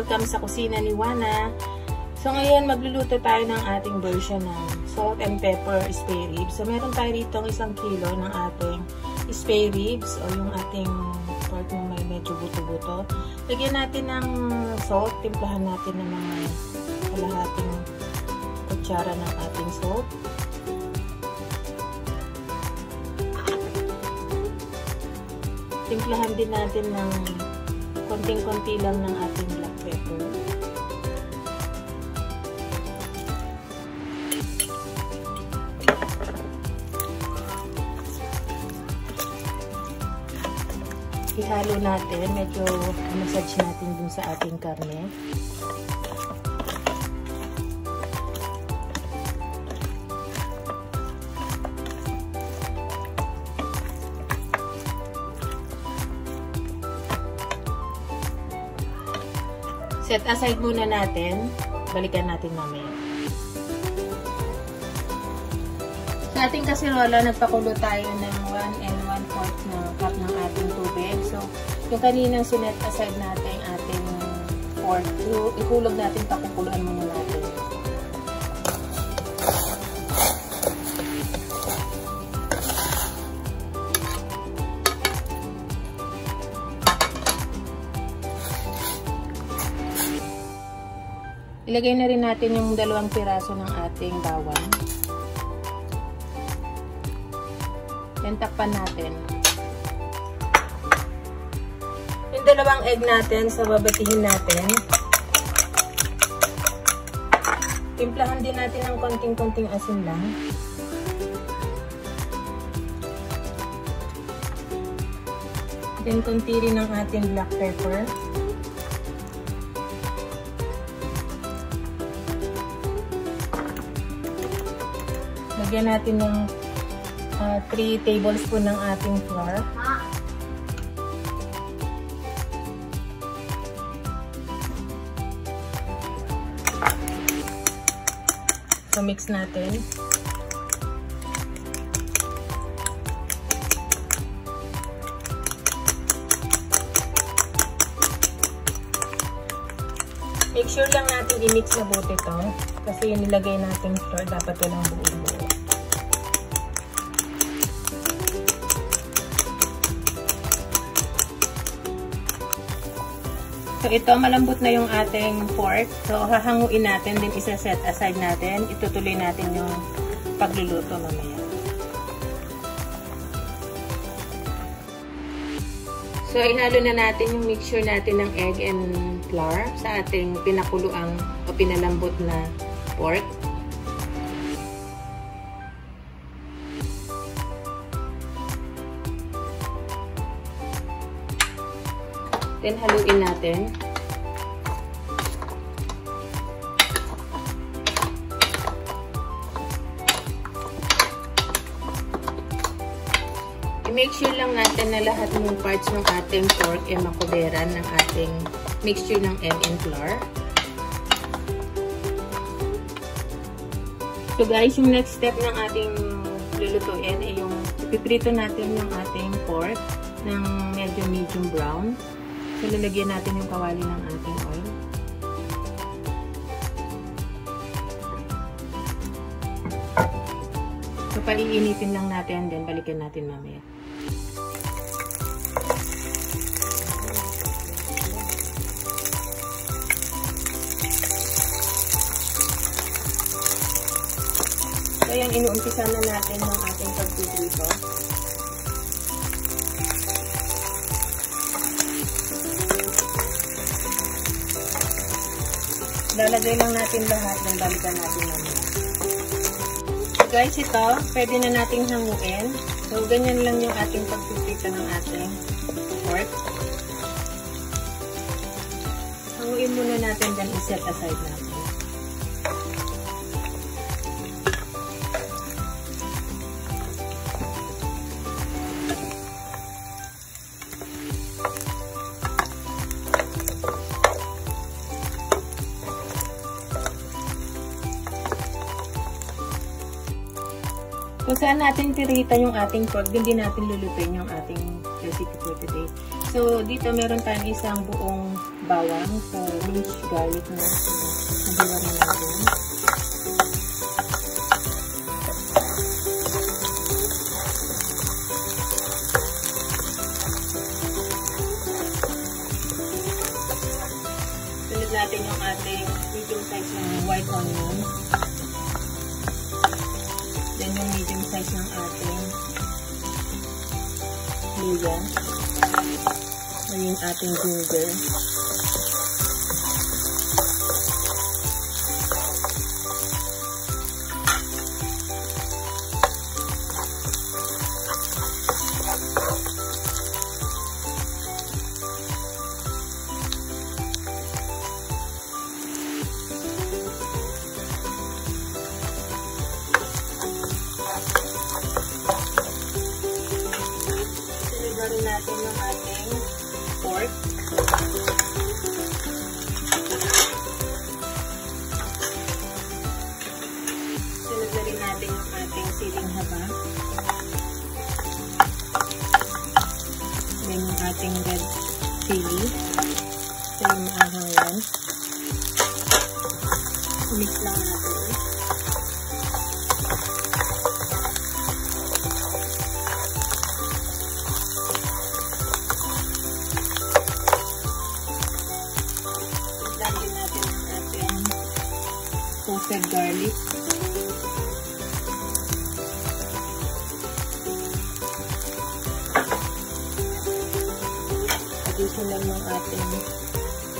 Welcome sa kusina ni Wana. So ngayon magluluto tayo ng ating version ng salt and pepper spare ribs. So meron tayo dito isang kilo ng ating spare ribs o yung ating part na may medyo buto-buto. Lagyan natin ng salt. Timplahan natin ng mga kalahating kutsara ng ating salt. Timplahan din natin ng konting-konti lang ng ating Ihalo natin, medyo massage natin dun sa ating karne. Set aside muna natin. Balikan natin mamaya. Sa ating kasirola, nagpakulo tayo ng 1 and 1 4 na cup ng ating tubig. So, yung kaninang sinet aside natin ating pork, ihulog natin, pakukuluan muna natin. Ilagay na rin natin yung dalawang piraso ng ating bawang. Then, takpan natin. Yung dalawang egg natin, so babatihin natin. Timplahan din natin ng konting-konting asin lang. Then, konti rin ng ating black pepper. Lagyan natin ng uh, 3 tablespoon ng ating flour. So, mix natin. Make sure lang natin i-mix na buti ito. Kasi yung nilagay natin flour, dapat walang buo-buo. So, ito, malambot na yung ating pork. So, hahanguin natin, din isa-set aside natin. Itutuloy natin yung pagluluto mamaya. So, ihalo na natin yung mixture natin ng egg and flour sa ating pinakuluang o pinalambot na pork. Then, haluin natin. I-make sure lang natin na lahat ng parts ng ating pork ay makuberan ng ating mixture ng egg and flour. So guys, yung next step ng ating lulutuin ay yung ipiprito natin yung ating pork ng medyo medium brown. So, lalagyan natin yung kawali ng ating oil. So, paiinitin lang natin, then balikan natin mamaya. So, yan, inuumpisa na natin ng ating pagpiprito. Lalagay lang natin lahat ng balikan natin naman. So guys, ito, pwede na nating hanguin. So, ganyan lang yung ating pagpipita ng ating pork. Hanguin muna natin, then iset aside natin. Saan natin tirita yung ating pork, din natin lulutuin yung ating recipe for today. So, dito meron tayong isang buong bawang sa minced garlic na. So, na natin. Natin yung ating medium size ng white onion. Luya. So yung ating ginger. Natin yung ating pork. Sunod rin natin yung ating siling haba. Then yung ating red chili. Ito yung maahang Additional ng ating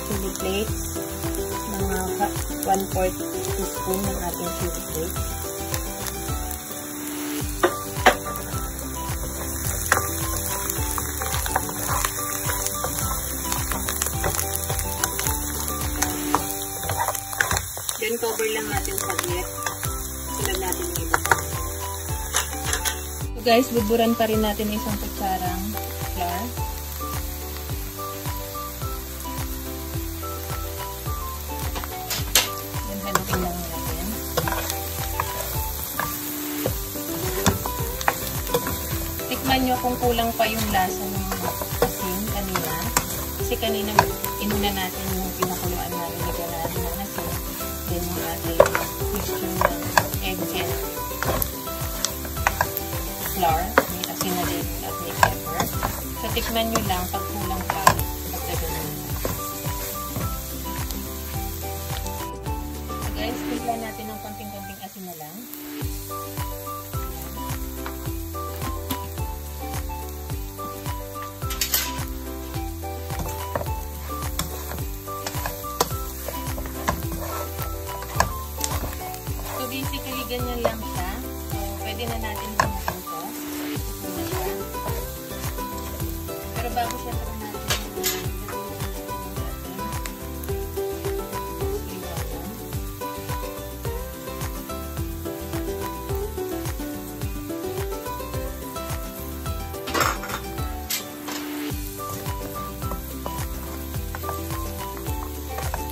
chili flakes. Mga 1-4 teaspoon ng ating chili flakes. Then, cover lang natin saglit. Sunod natin iba. So guys, buburan pa rin natin isang kutsarang Then, haluin lang natin. Tikman nyo kung kulang pa yung lasa ng asin kanina. Kasi kanina, inuna natin yung pinakuluan namin. Lagyan natin ng asin natin yung ating mixture ng eggs and flour. May asin na din at may pepper. So, tikman nyo lang pag Ito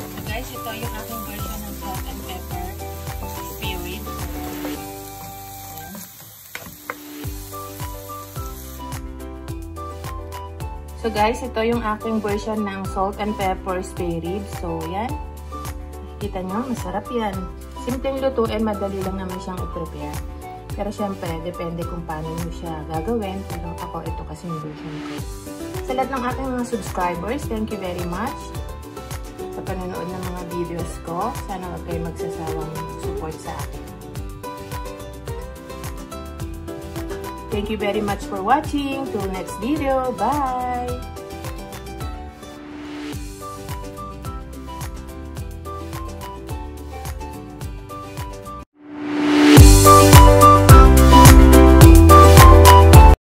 natin guys, ito yung aking So guys, ito yung aking version ng salt and pepper spare ribs. So yan. Kita nyo, masarap yan. Simpleng lutuin, madali lang naman siyang i-prepare. Pero syempre, depende kung paano mo siya gagawin. Pero ako, ito kasi yung version ko. Sa lahat ng aking mga subscribers, thank you very much sa panonood ng mga videos ko. Sana huwag kayo magsasawang support sa akin. Thank you very much for watching. Till next video. Bye!